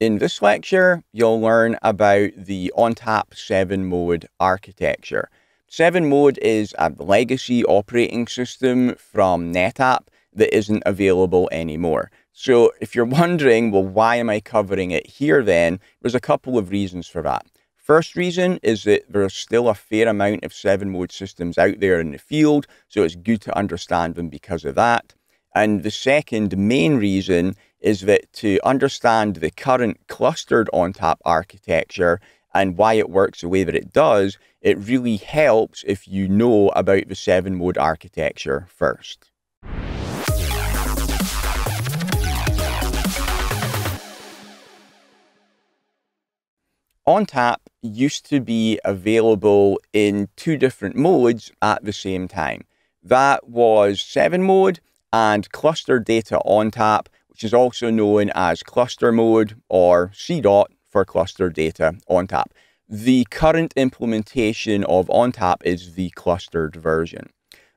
In this lecture, you'll learn about the ONTAP 7 mode architecture. 7 mode is a legacy operating system from NetApp that isn't available anymore. So if you're wondering, well, why am I covering it here then? There's a couple of reasons for that. First reason is that there's still a fair amount of 7 mode systems out there in the field, so it's good to understand them because of that. And the second main reason is that to understand the current clustered ONTAP architecture and why it works the way that it does, it really helps if you know about the 7 mode architecture first. ONTAP used to be available in two different modes at the same time. That was 7 mode and cluster data ONTAP, which is also known as cluster mode or CDOT for cluster data ONTAP. The current implementation of ONTAP is the clustered version.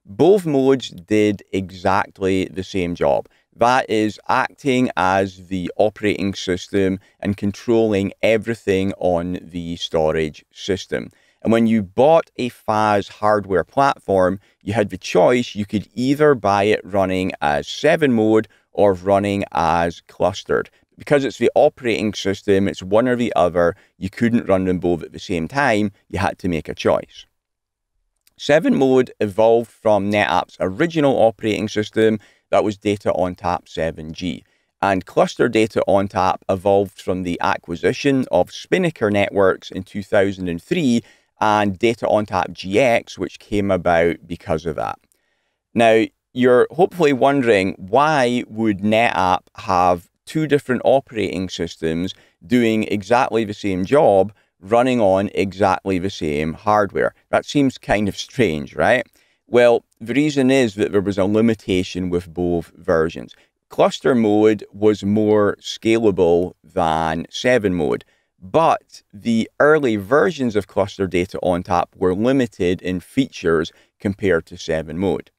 Both modes did exactly the same job. That is acting as the operating system and controlling everything on the storage system. And when you bought a FAS hardware platform, you had the choice. You could either buy it running as 7 mode or running as clustered. Because it's the operating system, it's one or the other. You couldn't run them both at the same time. You had to make a choice. 7 mode evolved from NetApp's original operating system that was Data ONTAP 7G. And Cluster Data ONTAP evolved from the acquisition of Spinnaker Networks in 2003 and Data ONTAP GX, which came about because of that. Now, you're hopefully wondering why would NetApp have two different operating systems doing exactly the same job running on exactly the same hardware? That seems kind of strange, right? Well, the reason is that there was a limitation with both versions. Cluster mode was more scalable than 7 mode, but the early versions of cluster data ONTAP were limited in features compared to 7 mode.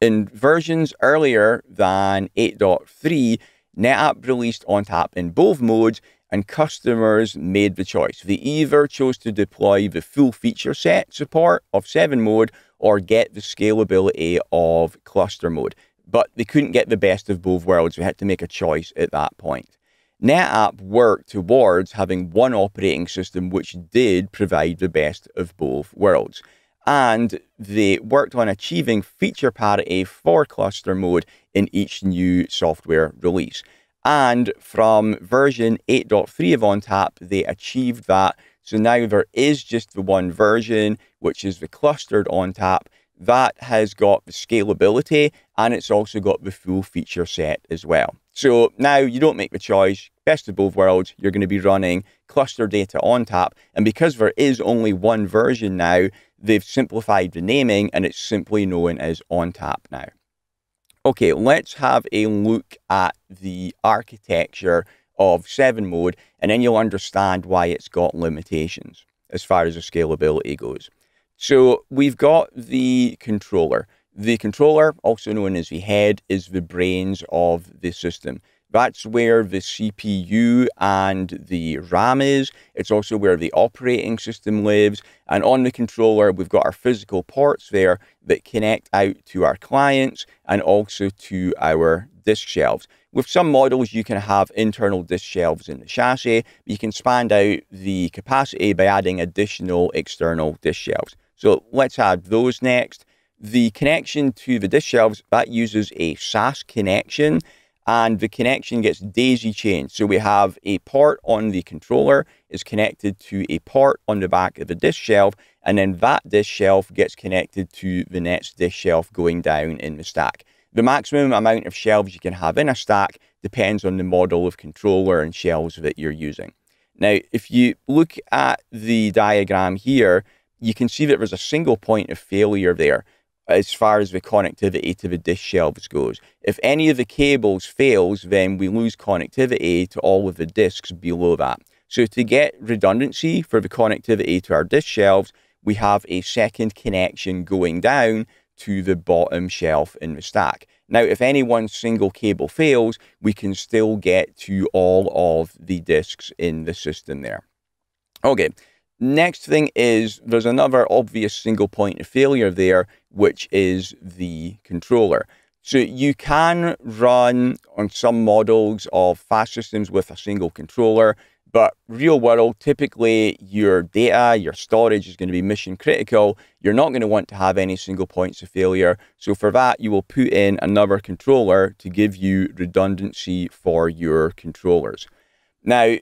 In versions earlier than 8.3, NetApp released ONTAP in both modes and customers made the choice. They either chose to deploy the full feature set support of 7 mode or get the scalability of cluster mode. But they couldn't get the best of both worlds. We had to make a choice at that point. NetApp worked towards having one operating system which did provide the best of both worlds. And they worked on achieving feature parity for cluster mode in each new software release. And from version 8.3 of ONTAP, they achieved that. So now there is just the one version, which is the clustered ONTAP. That has got the scalability and it's also got the full feature set as well. So now you don't make the choice, best of both worlds, you're going to be running cluster data ONTAP. And because there is only one version now, they've simplified the naming and it's simply known as ONTAP now. Okay, let's have a look at the architecture of 7 mode, and then you'll understand why it's got limitations as far as the scalability goes. So we've got the controller. The controller, also known as the head, is the brains of the system. That's where the CPU and the RAM is. It's also where the operating system lives. And on the controller, we've got our physical ports there that connect out to our clients and also to our disk shelves. With some models, you can have internal disk shelves in the chassis. You can expand out the capacity by adding additional external disk shelves. So let's add those next. The connection to the disk shelves, that uses a SAS connection and the connection gets daisy chained. So we have a port on the controller is connected to a port on the back of the disk shelf, and then that disk shelf gets connected to the next disk shelf going down in the stack. The maximum amount of shelves you can have in a stack depends on the model of controller and shelves that you're using. Now, if you look at the diagram here, you can see that there's a single point of failure there as far as the connectivity to the disk shelves goes. If any of the cables fails, then we lose connectivity to all of the disks below that. So to get redundancy for the connectivity to our disk shelves, we have a second connection going down to the bottom shelf in the stack. Now, if any one single cable fails, we can still get to all of the disks in the system there. Okay, next thing is there's another obvious single point of failure there, which is the controller. So you can run on some models of FAS systems with a single controller. But real world, typically your data, your storage is going to be mission critical. You're not going to want to have any single points of failure. So for that, you will put in another controller to give you redundancy for your controllers. Now,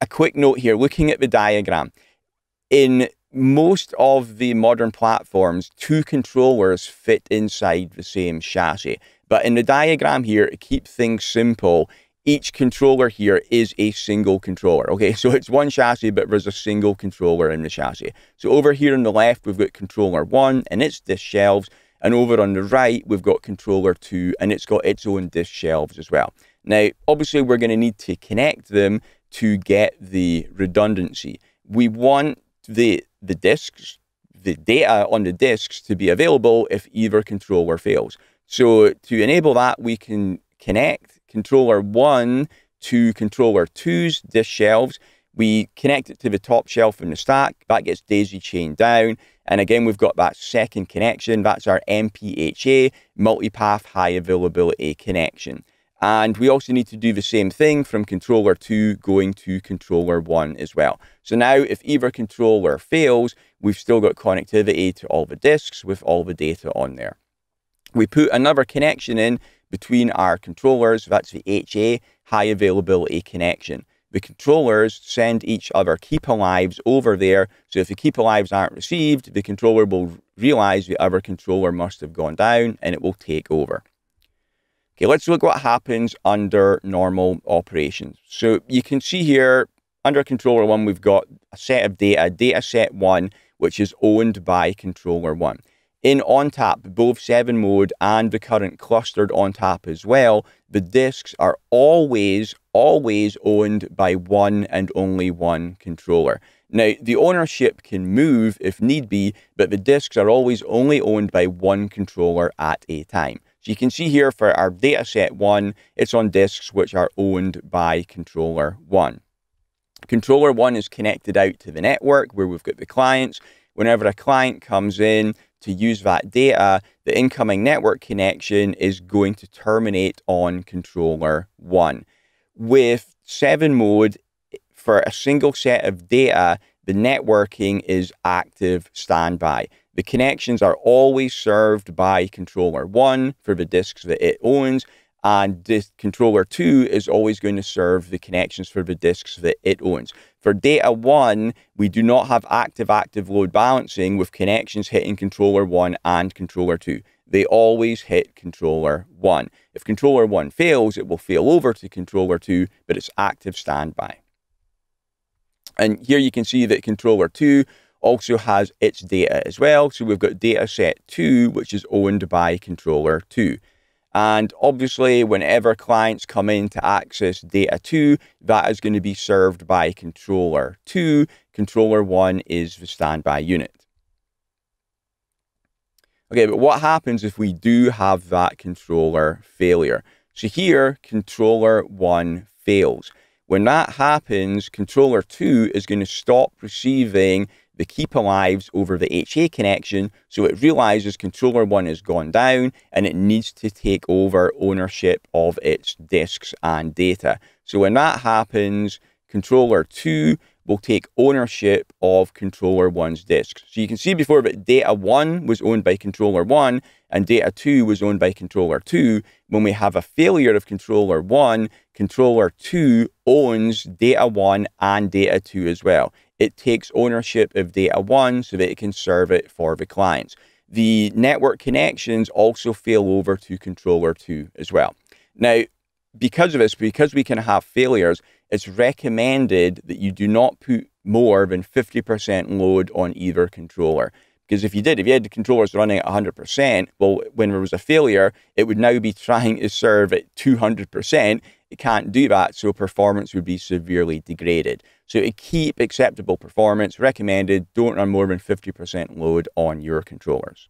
a quick note here, looking at the diagram. In most of the modern platforms, two controllers fit inside the same chassis. But in the diagram here, to keep things simple, each controller here is a single controller. Okay, so it's one chassis, but there's a single controller in the chassis. So over here on the left, we've got controller one and its disk shelves. And over on the right, we've got controller two and it's got its own disk shelves as well. Now, obviously, we're going to need to connect them to get the redundancy. We want the, the disks, the data on the disks to be available if either controller fails. So to enable that, we can connect controller 1 to controller two's disk shelves. We connect it to the top shelf in the stack. That gets daisy chained down. And again, we've got that second connection. That's our MPHA, multipath high availability connection. And we also need to do the same thing from controller 2 going to controller 1 as well. So now if either controller fails, we've still got connectivity to all the disks with all the data on there. We put another connection in between our controllers. That's the HA, high availability connection. The controllers send each other keep alives over there. So if the keep alives aren't received, the controller will realize the other controller must have gone down and it will take over. Okay, let's look what happens under normal operations. So you can see here under controller one, we've got a set of data, data set one, which is owned by controller one. In ONTAP, both 7 mode and the current clustered ONTAP as well, the disks are always, always owned by one and only one controller. Now, the ownership can move if need be, but the disks are always only owned by one controller at a time. So you can see here for our dataset 1, it's on disks which are owned by controller 1. Controller 1 is connected out to the network where we've got the clients. Whenever a client comes in, to use that data, the incoming network connection is going to terminate on controller one. With 7 mode, for a single set of data, the networking is active standby. The connections are always served by controller one for the disks that it owns, and this controller 2 is always going to serve the connections for the disks that it owns. For data 1, we do not have active-active load balancing with connections hitting controller 1 and controller 2. They always hit controller 1. If controller 1 fails, it will fail over to controller 2, but it's active standby. And here you can see that controller 2 also has its data as well. So we've got data set 2, which is owned by controller 2. And obviously, whenever clients come in to access data 2, that is going to be served by controller 2. Controller 1 is the standby unit. Okay, but what happens if we do have that controller failure? So here, controller 1 fails. When that happens, controller 2 is going to stop receiving the keep alives over the HA connection. So it realizes controller one has gone down and it needs to take over ownership of its disks and data. So when that happens, controller two will take ownership of controller one's disks. So you can see before that data one was owned by controller one and data two was owned by controller two. When we have a failure of controller one, controller two owns data one and data two as well it takes ownership of data one so that it can serve it for the clients. The network connections also fail over to controller two as well. Now, because of this, because we can have failures, it's recommended that you do not put more than 50% load on either controller. Because if you did, if you had the controllers running at 100%, well, when there was a failure, it would now be trying to serve at 200%. It can't do that, so performance would be severely degraded. So to keep acceptable performance, recommended, don't run more than 50% load on your controllers.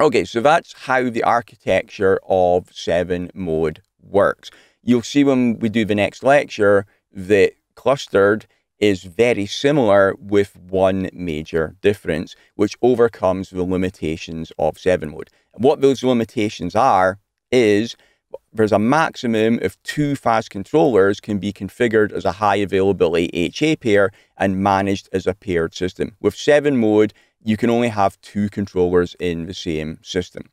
Okay, so that's how the architecture of 7 mode works. You'll see when we do the next lecture that clustered is very similar with one major difference, which overcomes the limitations of 7 mode. what those limitations are is there's a maximum of two FAS controllers can be configured as a high availability HA pair and managed as a paired system. With 7 mode, you can only have two controllers in the same system.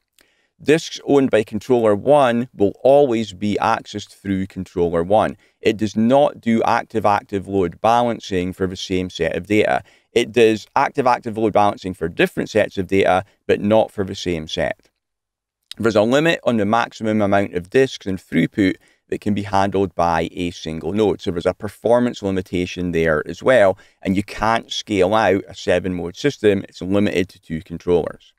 Disks owned by controller 1 will always be accessed through controller 1. It does not do active-active load balancing for the same set of data. It does active-active load balancing for different sets of data, but not for the same set. There's a limit on the maximum amount of disks and throughput that can be handled by a single node. So there's a performance limitation there as well, and you can't scale out a seven mode system. It's limited to two controllers.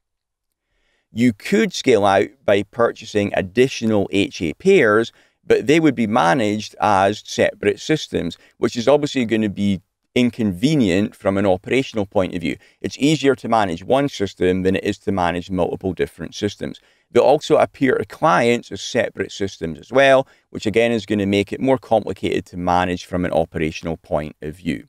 You could scale out by purchasing additional HA pairs, but they would be managed as separate systems, which is obviously going to be inconvenient from an operational point of view. It's easier to manage one system than it is to manage multiple different systems. They'll also appear to clients as separate systems as well, which again is going to make it more complicated to manage from an operational point of view.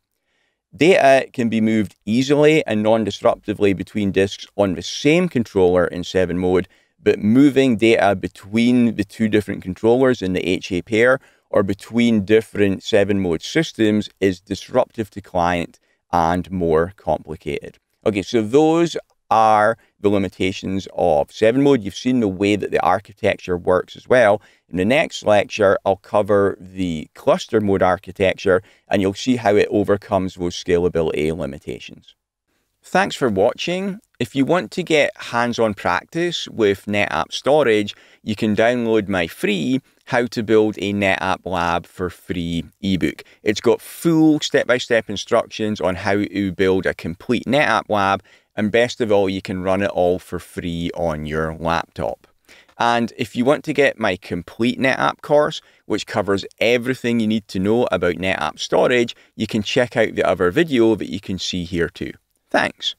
Data can be moved easily and non-disruptively between disks on the same controller in 7 mode, but moving data between the two different controllers in the HA pair or between different 7 mode systems is disruptive to client and more complicated. Okay, so those are the limitations of 7 mode. You've seen the way that the architecture works as well. In the next lecture, I'll cover the cluster mode architecture and you'll see how it overcomes those scalability limitations. Thanks for watching. If you want to get hands-on practice with NetApp storage, you can download my free How to Build a NetApp Lab for Free ebook. It's got full step-by-step -step instructions on how to build a complete NetApp lab and best of all, you can run it all for free on your laptop. And if you want to get my complete NetApp course, which covers everything you need to know about NetApp storage, you can check out the other video that you can see here too. Thanks.